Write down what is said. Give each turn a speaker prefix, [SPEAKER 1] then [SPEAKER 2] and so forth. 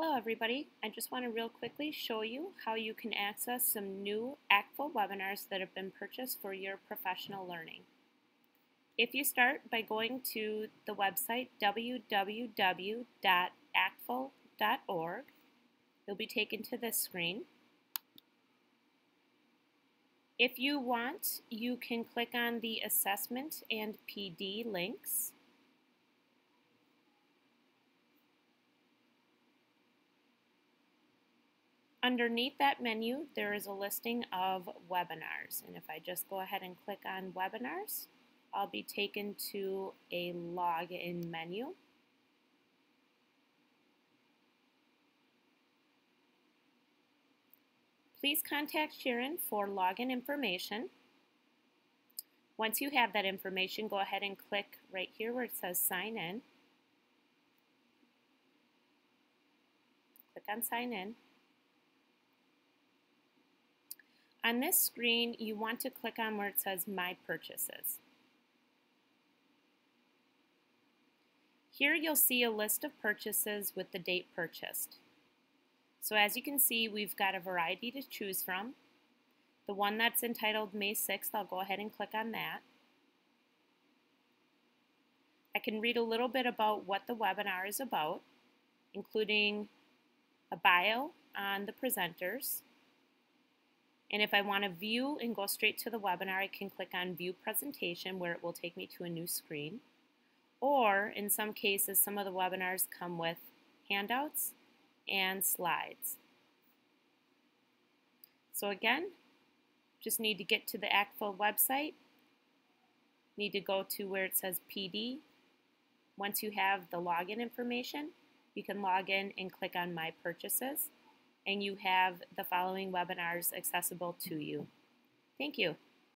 [SPEAKER 1] Hello everybody, I just want to real quickly show you how you can access some new ACTFL webinars that have been purchased for your professional learning. If you start by going to the website www.actfl.org, you'll be taken to this screen. If you want, you can click on the assessment and PD links Underneath that menu, there is a listing of webinars. And if I just go ahead and click on webinars, I'll be taken to a login menu. Please contact Sharin for login information. Once you have that information, go ahead and click right here where it says sign in. Click on sign in. On this screen, you want to click on where it says My Purchases. Here you'll see a list of purchases with the date purchased. So as you can see, we've got a variety to choose from. The one that's entitled May 6th, I'll go ahead and click on that. I can read a little bit about what the webinar is about, including a bio on the presenters, and if I want to view and go straight to the webinar, I can click on View Presentation where it will take me to a new screen. Or in some cases, some of the webinars come with handouts and slides. So again, just need to get to the ACTFL website, need to go to where it says PD. Once you have the login information, you can log in and click on My Purchases and you have the following webinars accessible to you. Thank you.